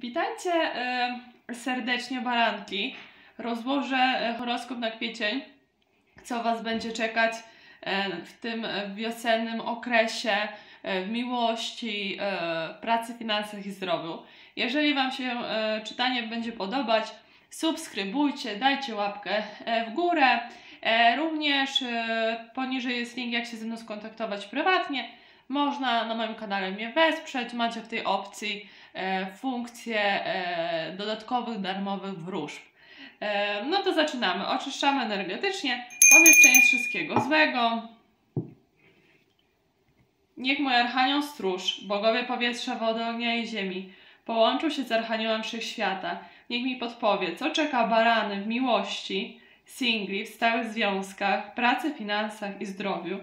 Witajcie e, serdecznie baranki. Rozłożę e, horoskop na kwiecień, co Was będzie czekać e, w tym wiosennym okresie w miłości, pracy, finansach i zdrowiu. Jeżeli Wam się czytanie będzie podobać, subskrybujcie, dajcie łapkę w górę. Również poniżej jest link, jak się ze mną skontaktować prywatnie. Można na moim kanale mnie wesprzeć. Macie w tej opcji e, funkcje e, dodatkowych, darmowych wróżb. E, no to zaczynamy. Oczyszczamy energetycznie. Pomieszczenie z wszystkiego złego. Niech mój Archanioł Stróż, bogowie powietrza, wody, ognia i ziemi, połączył się z Archaniołem Wszechświata. Niech mi podpowie, co czeka barany w miłości, singli, w stałych związkach, pracy, finansach i zdrowiu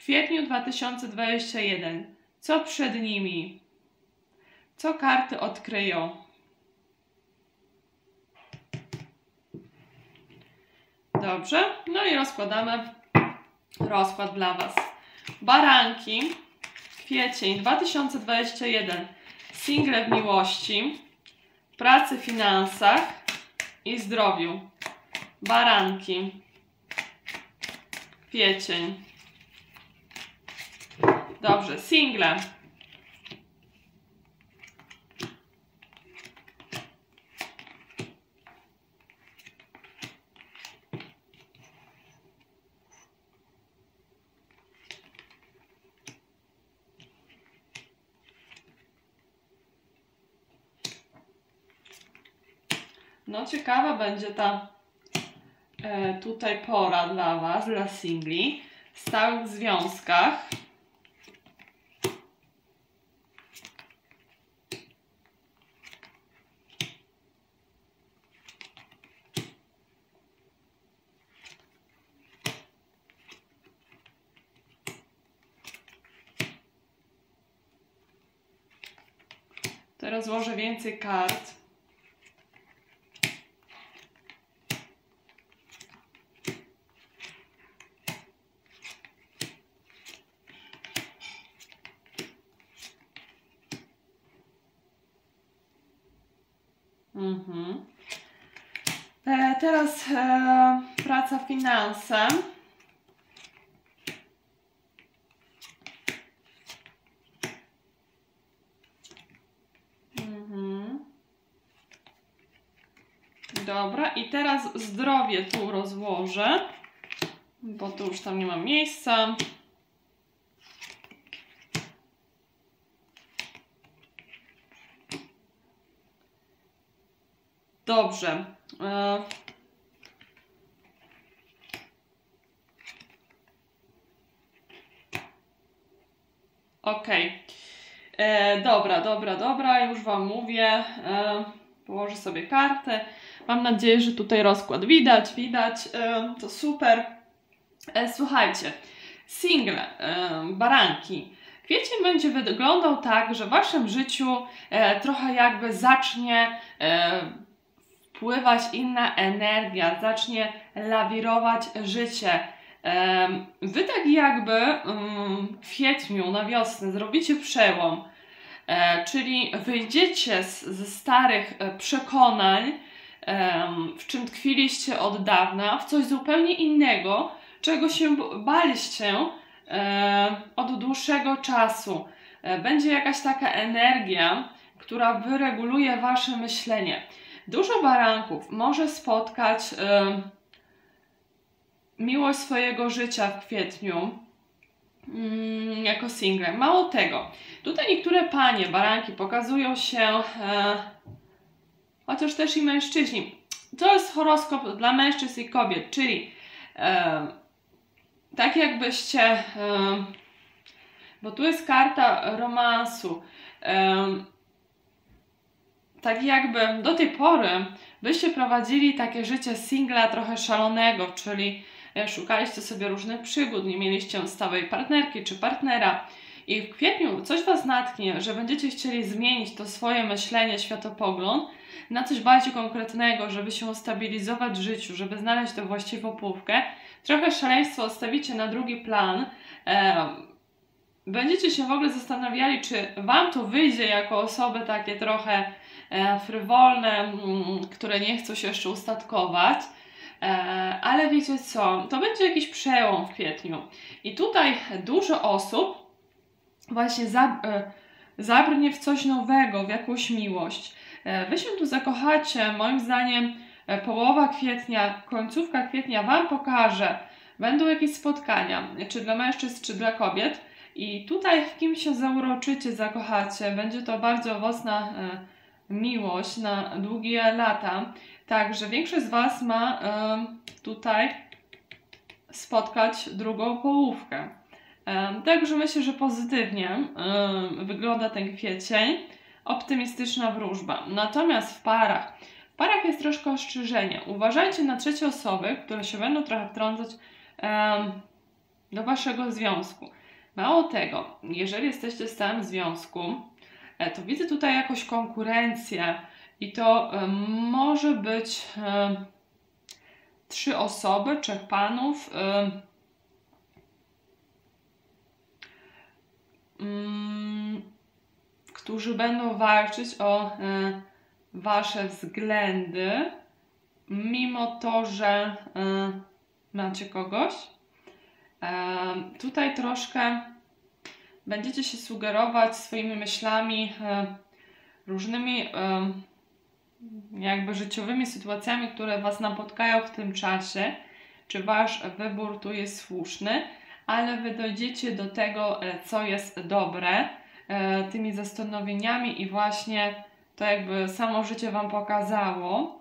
kwietniu 2021. Co przed nimi? Co karty odkryją? Dobrze, no i rozkładamy rozkład dla Was. Baranki, kwiecień 2021. Single w miłości, pracy, finansach i zdrowiu. Baranki, kwiecień. Dobrze, single. No ciekawa będzie ta e, tutaj pora dla Was, dla singli w stałych związkach. Teraz złożę więcej kart. Mhm. E, teraz e, praca finansem. Mhm. Dobra, i teraz zdrowie tu rozłożę, bo tu już tam nie ma miejsca. Dobrze. E... Okej. E, Dobra, dobra, dobra, już Wam mówię. E, położę sobie kartę. Mam nadzieję, że tutaj rozkład widać, widać. To super. E, słuchajcie, single, baranki. Kwiecień będzie wyglądał tak, że w Waszym życiu e, trochę jakby zacznie e, wpływać inna energia, zacznie lawirować życie. Wy tak jakby mm, w kwietniu na wiosnę zrobicie przełom, czyli wyjdziecie z, ze starych przekonań, w czym tkwiliście od dawna, w coś zupełnie innego, czego się baliście od dłuższego czasu. E, Będzie jakaś taka energia, która wyreguluje wasze myślenie. Dużo baranków może spotkać miłość swojego życia w kwietniu mm, jako single. Mało tego, tutaj niektóre panie baranki pokazują się, e, chociaż też i mężczyźni. To jest horoskop dla mężczyzn i kobiet, czyli e, tak jakbyście, e, bo tu jest karta romansu. E, tak jakby do tej pory byście prowadzili takie życie singla trochę szalonego, czyli e, szukaliście sobie różnych przygód, nie mieliście stałej partnerki czy partnera. I w kwietniu coś Was natknie, że będziecie chcieli zmienić to swoje myślenie, światopogląd na coś bardziej konkretnego, żeby się ustabilizować w życiu, żeby znaleźć tę właściwą półkę. Trochę szaleństwo odstawicie na drugi plan. Będziecie się w ogóle zastanawiali, czy Wam to wyjdzie jako osoby takie trochę e, frywolne, mm, które nie chcą się jeszcze ustatkować. E, ale wiecie co, to będzie jakiś przełom w kwietniu. I tutaj dużo osób właśnie e, zabrnie w coś nowego, w jakąś miłość. Wy się tu zakochacie, moim zdaniem połowa kwietnia, końcówka kwietnia Wam pokaże, będą jakieś spotkania, czy dla mężczyzn, czy dla kobiet, i tutaj w kim się zauroczycie, zakochacie, będzie to bardzo owocna e, miłość na długie lata. Także większość z Was ma e, tutaj spotkać drugą połówkę. E, także myślę, że pozytywnie e, wygląda ten kwiecień. Optymistyczna wróżba. Natomiast w parach, w parach jest troszkę ostrzeżenie. Uważajcie na trzecie osoby, które się będą trochę wtrącać e, do Waszego związku. Mało tego, jeżeli jesteście w stałym związku, e, to widzę tutaj jakąś konkurencję i to e, może być e, trzy osoby, trzech panów. Mm, którzy będą walczyć o Wasze względy, mimo to, że macie kogoś. Tutaj troszkę będziecie się sugerować swoimi myślami, e, różnymi e, jakby życiowymi sytuacjami, które Was napotkają w tym czasie, czy Wasz wybór tu jest słuszny, ale Wy dojdziecie do tego, e, co jest dobre, tymi zastanowieniami i właśnie to jakby samo życie Wam pokazało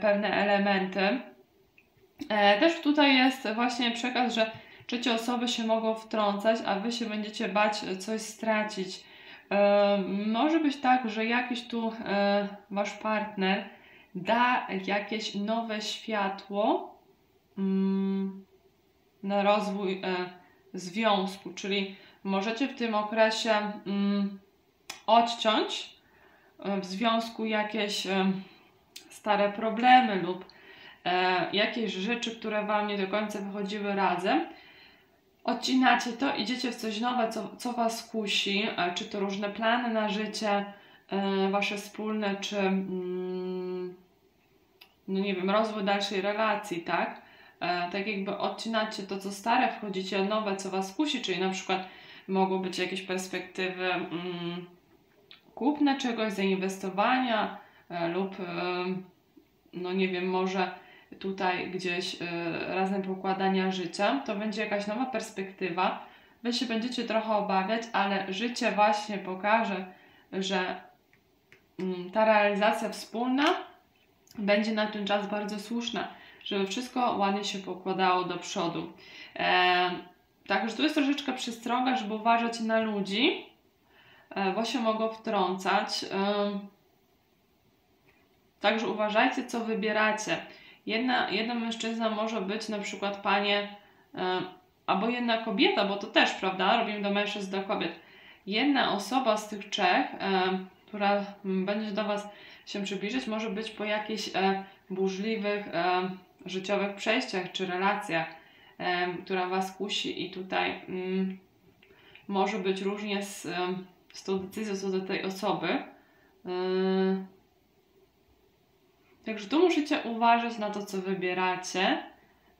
pewne elementy. Też tutaj jest właśnie przekaz, że trzecie osoby się mogą wtrącać, a wy się będziecie bać coś stracić. E, może być tak, że jakiś tu e, wasz partner da jakieś nowe światło mm, na rozwój e, związku, czyli możecie w tym okresie mm, odciąć w związku jakieś stare problemy lub jakieś rzeczy, które Wam nie do końca wychodziły razem odcinacie to, idziecie w coś nowe, co, co Was kusi, e, czy to różne plany na życie, e, Wasze wspólne, czy mm, no nie wiem, rozwój dalszej relacji, tak? E, tak jakby odcinacie to, co stare, wchodzicie nowe, co Was kusi, czyli na przykład mogą być jakieś perspektywy mm, kupne czegoś, zainwestowania lub no nie wiem, może tutaj gdzieś y, razem pokładania życia, to będzie jakaś nowa perspektywa. Wy się będziecie trochę obawiać, ale życie właśnie pokaże, że mm, ta realizacja wspólna będzie na ten czas bardzo słuszna, żeby wszystko ładnie się pokładało do przodu. E, Także tu jest troszeczkę przestroga, żeby uważać na ludzi, e, bo się mogą wtrącać. E, także uważajcie, co wybieracie. Jedna, jedna mężczyzna może być na przykład panie, e, albo jedna kobieta, bo to też, prawda, robimy do mężczyzn, do kobiet. Jedna osoba z tych trzech, która będzie do Was się przybliżyć, może być po jakichś burzliwych życiowych przejściach czy relacjach, która Was kusi i tutaj mm, może być różnie z, z tą decyzją co do tej osoby. Także tu musicie uważać na to, co wybieracie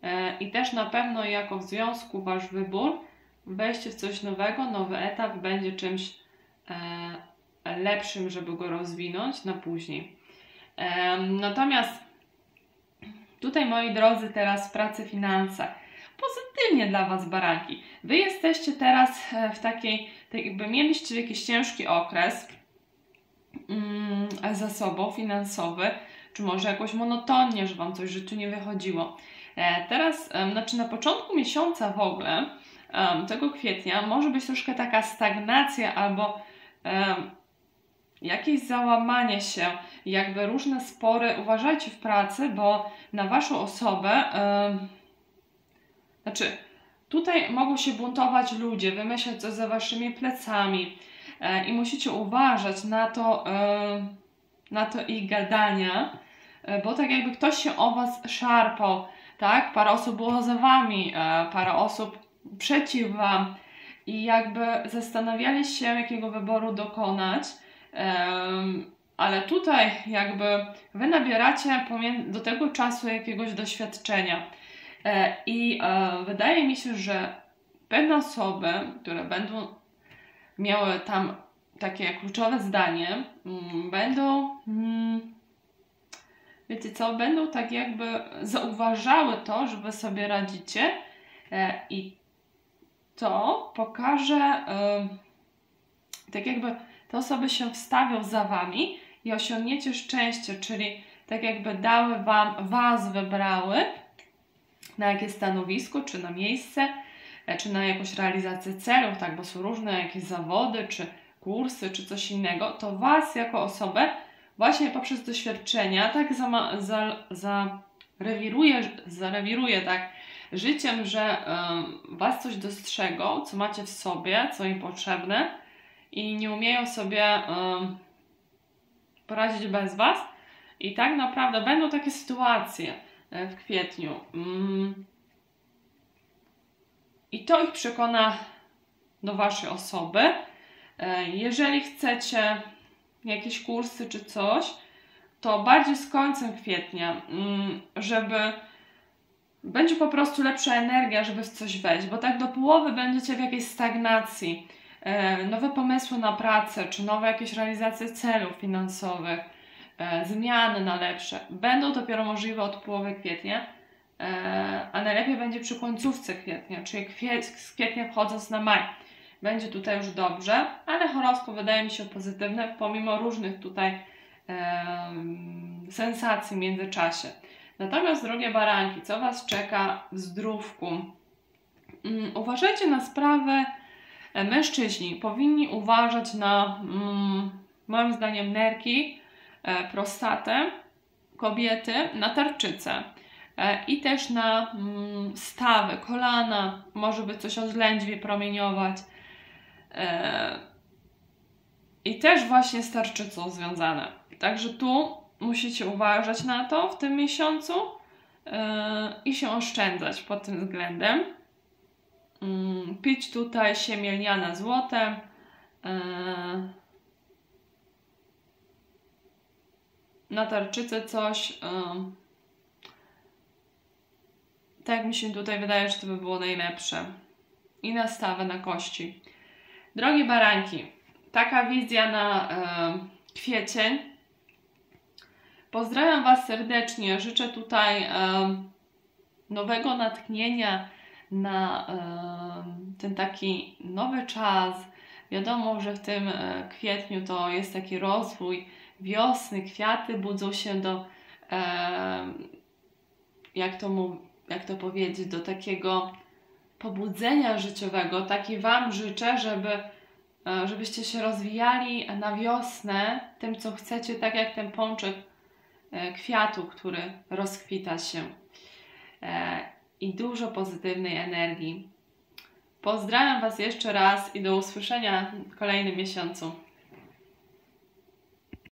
e, i też na pewno jako w związku Wasz wybór, wejście w coś nowego, nowy etap będzie czymś e, lepszym, żeby go rozwinąć na później. E, natomiast tutaj, moi drodzy, teraz w pracy finansach. Pozytywnie dla Was, baranki. Wy jesteście teraz w takiej, tak jakby mieliście jakiś ciężki okres mm, za sobą finansowy, czy może jakoś monotonnie, że Wam coś w życiu nie wychodziło. E, teraz, znaczy na początku miesiąca w ogóle, tego kwietnia, może być troszkę taka stagnacja albo jakieś załamanie się, jakby różne spory. Uważajcie w pracy, bo na Waszą osobę, znaczy tutaj mogą się buntować ludzie, wymyślać coś za Waszymi plecami e, i musicie uważać na to, na to ich gadania, E, bo tak jakby ktoś się o Was szarpał, tak? Parę osób było za Wami, e, parę osób przeciw Wam i jakby zastanawiali się, jakiego wyboru dokonać. Ale tutaj jakby wy nabieracie do tego czasu jakiegoś doświadczenia. E, I e, wydaje mi się, że pewne osoby, które będą miały tam takie kluczowe zdanie, mm, będą, mm, wiecie co, będą tak jakby zauważały to, że wy sobie radzicie e, i to pokaże, tak jakby te osoby się wstawią za wami i osiągniecie szczęście, czyli tak jakby dały wam, was wybrały na jakie stanowisko, czy na miejsce, e, czy na jakąś realizację celów, tak, bo są różne jakieś zawody, czy kursy, czy coś innego, to Was jako osobę właśnie poprzez doświadczenia tak zarewiruje, za, za zarewiruje tak życiem, że um, Was coś dostrzegą, co macie w sobie, co im potrzebne i nie umieją sobie um, poradzić bez Was. I tak naprawdę będą takie sytuacje, w kwietniu. Mm. I to ich przekona do Waszej osoby. E, jeżeli chcecie jakieś kursy czy coś, to bardziej z końcem kwietnia, mm, żeby będzie po prostu lepsza energia, żeby w coś wejść, bo tak do połowy będziecie w jakiejś stagnacji. E, nowe pomysły na pracę, czy nowe jakieś realizacje celów finansowych E, zmiany na lepsze będą dopiero możliwe od połowy kwietnia, e, a najlepiej będzie przy końcówce kwietnia, czyli z kwietnia wchodząc na maj. Będzie tutaj już dobrze, ale horoskop wydaje mi się pozytywny, pomimo różnych tutaj sensacji w międzyczasie. Natomiast, drogie baranki, co Was czeka w zdrówku? Um, uważajcie na sprawy e, mężczyźni. Powinni uważać na, um, moim zdaniem, nerki, E, prostatę kobiety, na tarczycę e, i też na mm, stawy, kolana, może być coś o zlędźwie promieniować. E, I też właśnie z tarczycą związane. Także tu musicie uważać na to w tym miesiącu i się oszczędzać pod tym względem. Mm, pić tutaj siemielniane złote na tarczycę coś. Tak mi się tutaj wydaje, że to by było najlepsze. I na stawę, na kości. Drogie baranki, taka wizja na kwiecień. Pozdrawiam Was serdecznie. Życzę tutaj nowego natchnienia na ten taki nowy czas. Wiadomo, że w tym e, kwietniu to jest taki rozwój wiosny, kwiaty budzą się do, e, jak, to mu, jak to powiedzieć, do takiego pobudzenia życiowego. Taki Wam życzę, żeby, e, żebyście się rozwijali na wiosnę tym, co chcecie, tak jak ten pączek e, kwiatu, który rozkwita się. E, I dużo pozytywnej energii. Pozdrawiam Was jeszcze raz i do usłyszenia w kolejnym miesiącu.